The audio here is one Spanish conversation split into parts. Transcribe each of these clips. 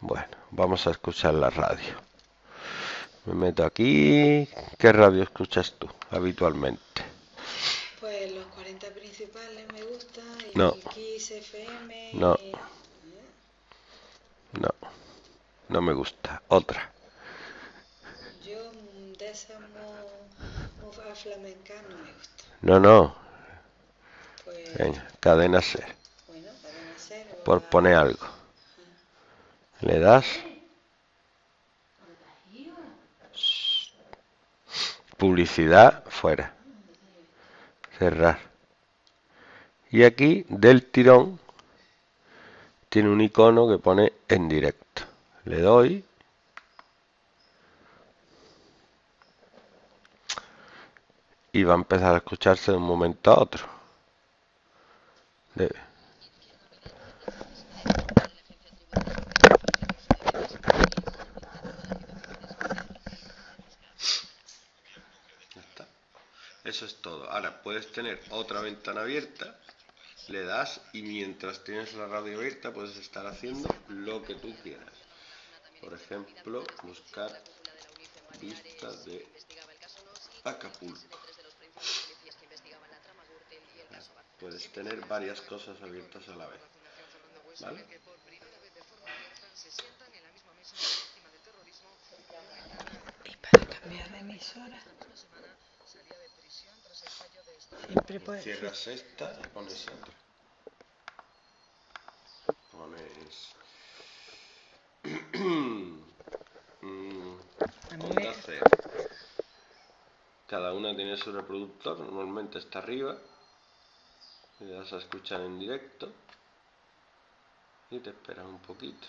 Bueno, vamos a escuchar la radio. Me meto aquí. ¿Qué radio escuchas tú habitualmente? Pues los 40 principales me gusta y No. el Kiss FM. No. y- No, no me gusta. Otra. Yo mm, de muy flamencas no me gusta. No, no. Pues Venga, cadena ser. bueno, Por la- poner algo. Le das. Publicidad fuera. Cerrar. Y aquí del tirón tiene un icono que pone en directo. Le doy. Y va a empezar a escucharse de un momento a otro. Eso es todo. Ahora puedes tener otra ventana abierta, le das y mientras tienes la radio abierta puedes estar haciendo lo que tú quieras. Por ejemplo, buscar vistas de Acapulco. Puedes tener varias cosas abiertas a la vez. ¿Vale? Y para cambiar de emisora. Siempre puedes. Cierras esta y pones otra. Pones. Mm, A mí Onda me- cero. Cada una tiene su reproductor, normalmente está arriba. Le das a escuchar en directo. Y te esperas un poquito.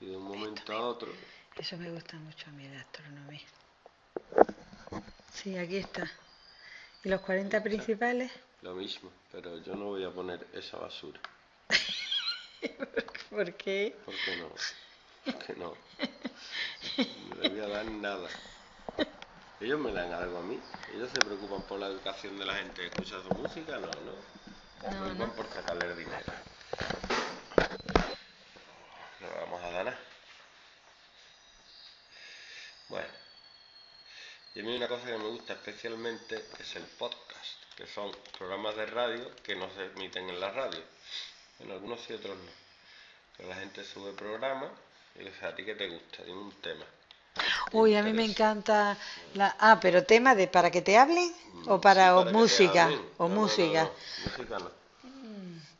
Y de un momento a otro. Eso me gusta mucho a mí de astronomía. Sí, aquí está. ¿Y los 40 principales? Lo mismo, pero yo no voy a poner esa basura. ¿Por qué? ¿Por qué no? ¿Por qué no? No le voy a dar nada. Ellos me dan algo a mí. Ellos se preocupan por la educación de la gente escucha su música. No, no. Se No, preocupan no. por sacarle el dinero. No vamos a dar nada. Bueno. Y a mí una cosa que me gusta especialmente es el podcast, que son programas de radio que no se emiten en la radio. En algunos sí, otros no. Pero la gente sube programas y dice, ¿a ti qué te gusta? Dime un tema. ¿Te Uy, a mí me encanta la... Ah, pero tema de para que te hablen o Mm, para, sí, o que música o No, música. no, Música no.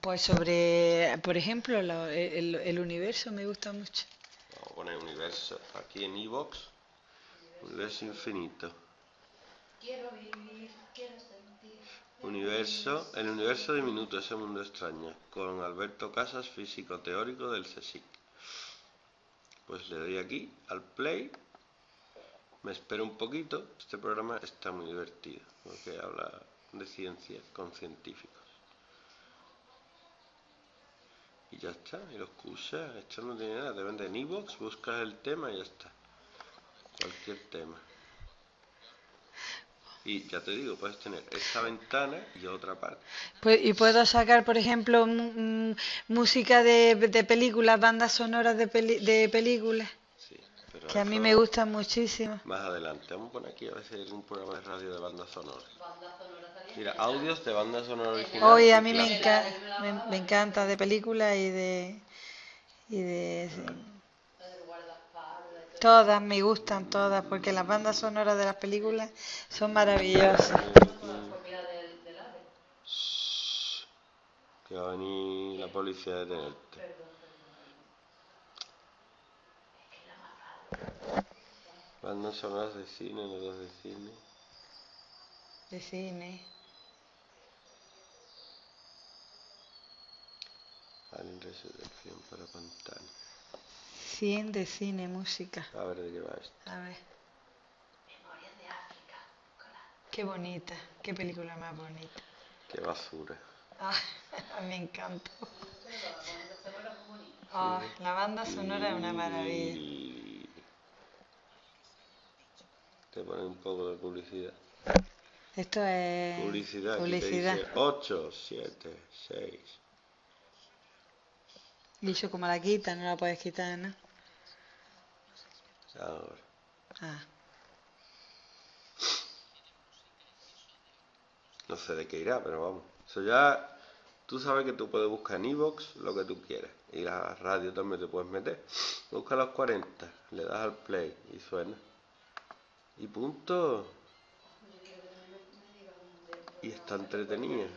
Pues sobre, por ejemplo, lo- el, el universo me gusta mucho. Vamos a poner universo aquí en Evox. Universo infinito. Universo, el universo diminuto, ese mundo extraño, con Alberto Casas, físico teórico del CSIC. Pues le doy aquí al play, me espero un poquito, este programa está muy divertido, porque habla de ciencia con científicos. Y ya está, y lo escucha, esto no tiene nada, te vende en Evox, buscas el tema y ya está. Cualquier tema. Y ya te digo, puedes tener esta ventana y otra parte. Pues, y puedo sacar, por ejemplo, mm, música de, de películas, bandas sonoras de, peli- de películas, Sí, pero que a mí me gustan muchísimo. Más adelante, vamos a poner aquí a ver si hay algún programa de radio de banda sonora. Mira, audios de banda sonora original. Hoy y a mí me, enca- me, me encanta de películas y de... Y de sí. Todas me gustan, todas, porque las bandas sonoras de las películas son maravillosas. Shh, Que va a venir la policía a detenerte. Bandas sonoras de cine, notas de cine. De cine. Alien Resurrección para pantalla. 100 de cine, música. A ver de qué va esto. A ver. Qué bonita, qué película más bonita. Qué basura. Ah, me encanta. Ah, la banda sonora es una maravilla. Te pone un poco de publicidad. Esto es Publicidad. publicidad. dice 8, 7, 6. Y eso como la quitas, no la puedes quitar, ¿no? Ahora. Ah, No sé de qué irá, pero vamos. Eso ya. Tú sabes que tú puedes buscar en iVoox lo que tú quieras. Y la radio también te puedes meter. Busca los 40, le das al play y suena. Y punto. Y está entretenida.